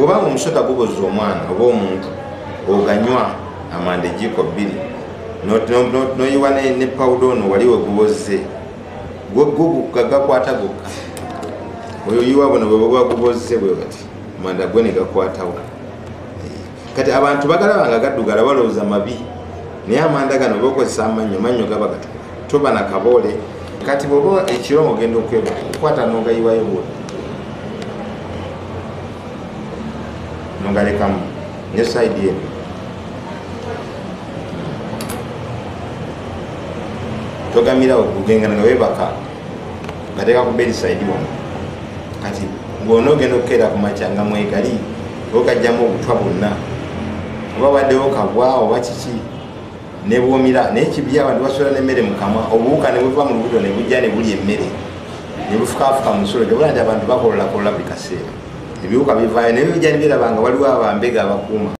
bwobanga omusota guboza omwana oba omuntu oganywa amanda ejiiko bbiri noyiwa ne pawuda ono wali weguboze gakwata gokka oyoyiwa buno bwebaba guboze bwe bati amanda gwe negakwatawo kati abantu bagalabanga gaddugala balowooza mabi naye amanda gano bakozesa amannyo mannyo gaba gatukula toba nakaboole kati bwoba ekiro ogenda okweba okwata nogayiwayo bwe nogalekamu ne saidi eno togamirawo kugengana nga webaka gateeka ku beri saidi wano kati bwona ogenda okukeera ku makya nga mwegali okajjamu obutwa bwonna oba waddewo kabwa oba kiki nebwomira naye kibya abantu basola nemmere mukamwa obuwuka nebuva mu lubuto nebujja nebulya emmere nebufukafuka mu nsolo tebula nti abantu bakololakolola buli kaseera ebiwuka bivaayo naye bijja nibirabanga waliwo abambega abakuuma